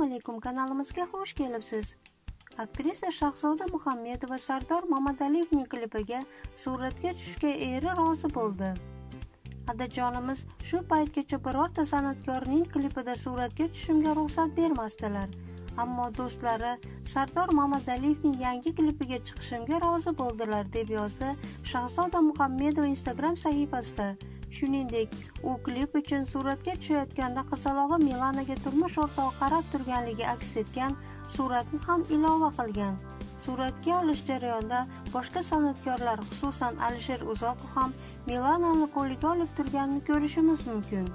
assalomu alaykum kanalimizga xush kelibsiz. Aktrisa shahzoda muhammedova sardor mamadaliyevning klipiga suratga tushishga eri rozi bo'ldi. Adajonimiz shu paytgacha birorta san'atkorning klipida suratga tushishimga ruxsat bermasdilar. Ammo do'stlari sardor mamadaliyevning yangi klipiga chiqishimga rozi bo'ldilar deb yozdi shahzoda muhammedova instagram sahifasida. Shuningdek u klip uchun suratga tushayotganda qizalog'i milanaga turmush o'rtog'i qarab turganligi aks etgan suratni ham ilova qilgan. Suratga olish jarayonida boshqa san'atkorlar xususan alisher uzoqov ham milanani qo'liga olib turganini ko'rishimiz mumkin.